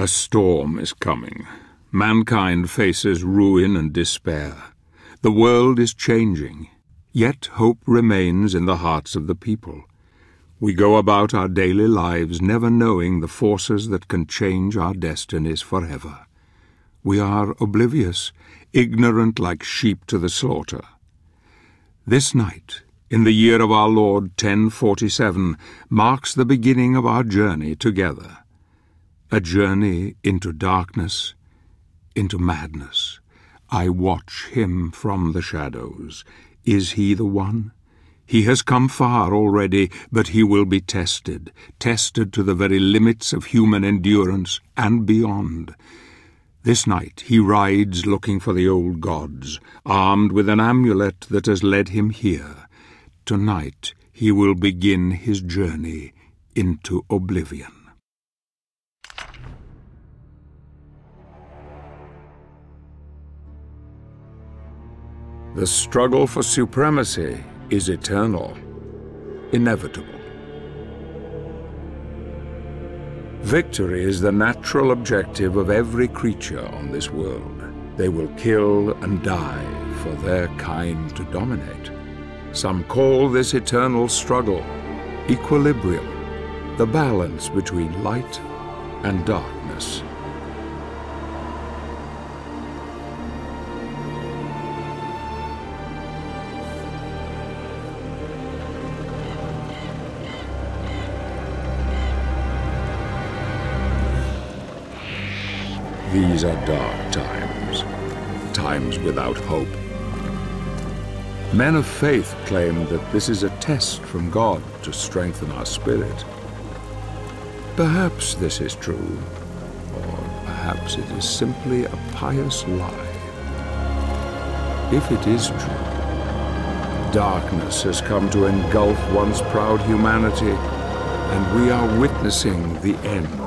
A storm is coming. Mankind faces ruin and despair. The world is changing, yet hope remains in the hearts of the people. We go about our daily lives never knowing the forces that can change our destinies forever. We are oblivious, ignorant like sheep to the slaughter. This night, in the year of our Lord 1047, marks the beginning of our journey together a journey into darkness, into madness. I watch him from the shadows. Is he the one? He has come far already, but he will be tested, tested to the very limits of human endurance and beyond. This night he rides looking for the old gods, armed with an amulet that has led him here. Tonight he will begin his journey into oblivion. The struggle for supremacy is eternal, inevitable. Victory is the natural objective of every creature on this world. They will kill and die for their kind to dominate. Some call this eternal struggle equilibrium, the balance between light and darkness. These are dark times, times without hope. Men of faith claim that this is a test from God to strengthen our spirit. Perhaps this is true, or perhaps it is simply a pious lie. If it is true, darkness has come to engulf once proud humanity, and we are witnessing the end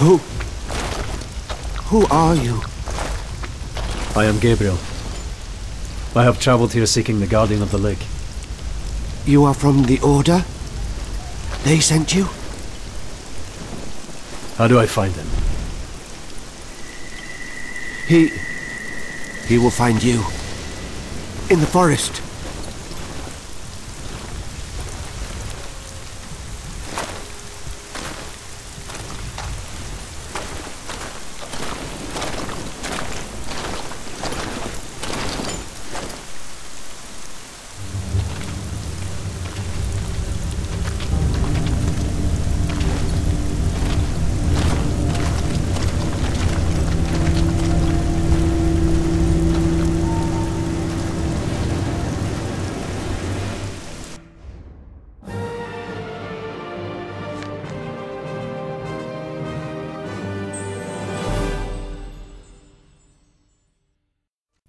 Who... Who are you? I am Gabriel. I have traveled here seeking the Guardian of the Lake. You are from the Order? They sent you? How do I find him? He... He will find you. In the forest.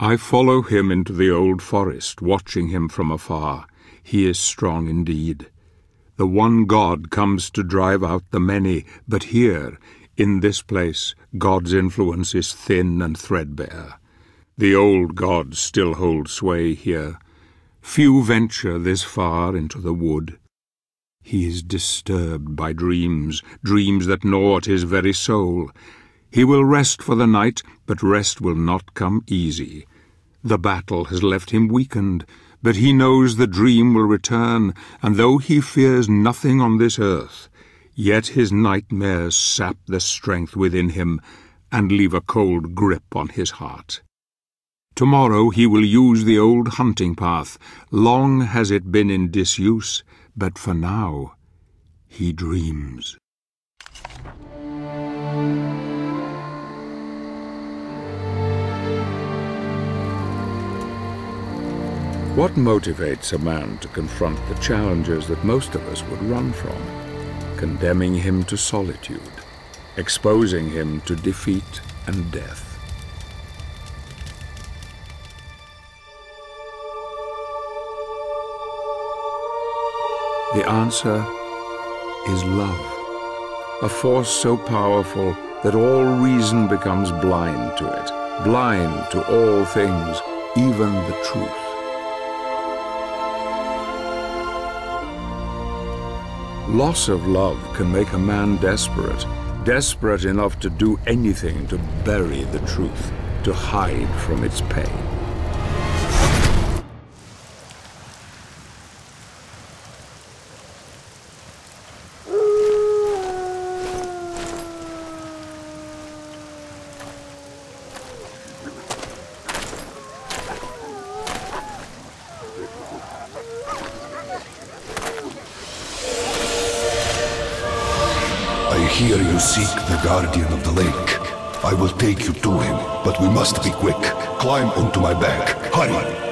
I follow him into the old forest, watching him from afar. He is strong indeed. The one God comes to drive out the many, but here, in this place, God's influence is thin and threadbare. The old gods still hold sway here. Few venture this far into the wood. He is disturbed by dreams, dreams that gnaw at his very soul. He will rest for the night, but rest will not come easy. The battle has left him weakened, but he knows the dream will return, and though he fears nothing on this earth, yet his nightmares sap the strength within him and leave a cold grip on his heart. Tomorrow he will use the old hunting path. Long has it been in disuse, but for now he dreams. What motivates a man to confront the challenges that most of us would run from? Condemning him to solitude, exposing him to defeat and death. The answer is love, a force so powerful that all reason becomes blind to it, blind to all things, even the truth. Loss of love can make a man desperate, desperate enough to do anything to bury the truth, to hide from its pain. Hear you seek the Guardian of the Lake. I will take you to him, but we must be quick. Climb onto my back. Hurry!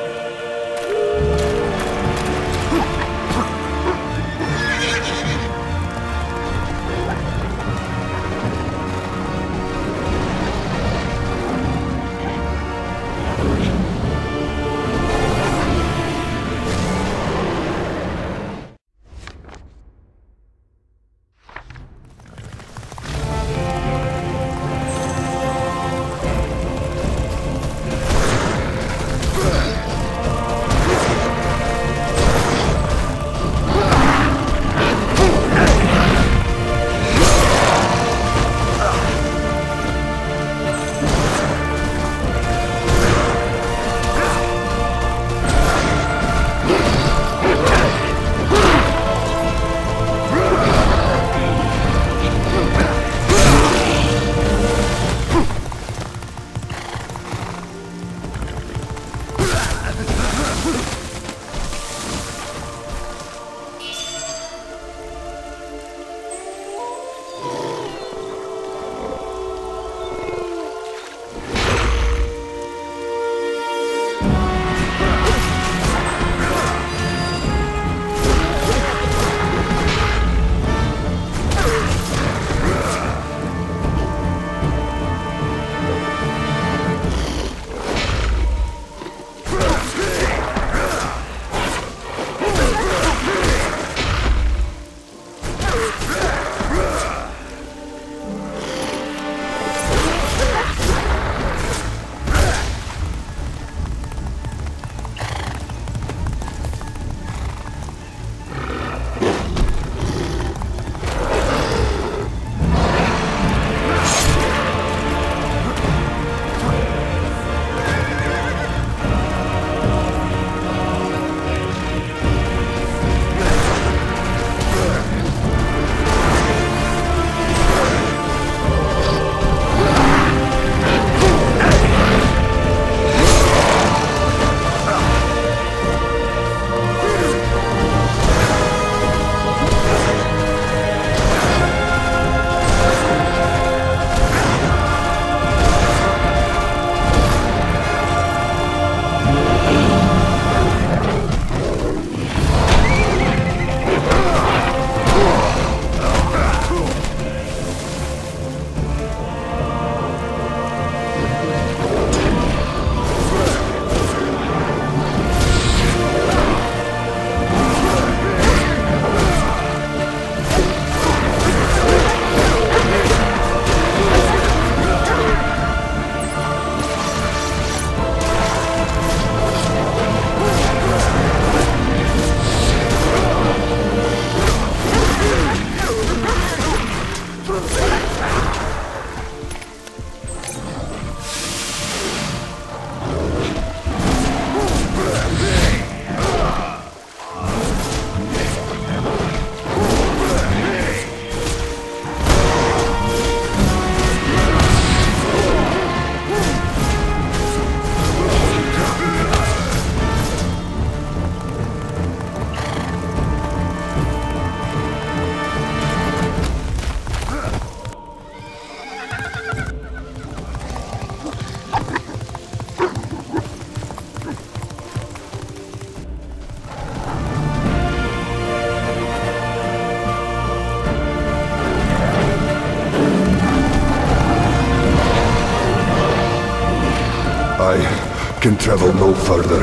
Travel no further.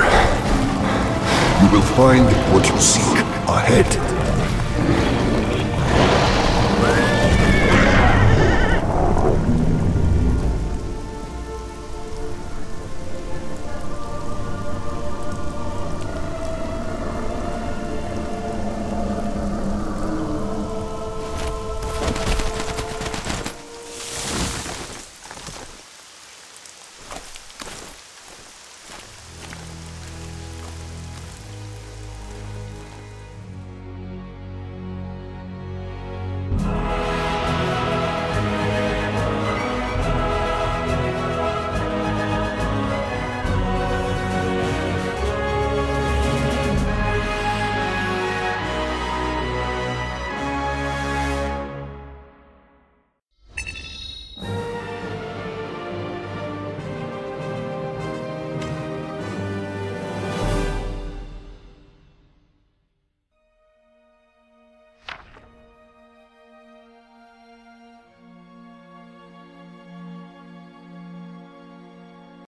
You will find what you seek ahead.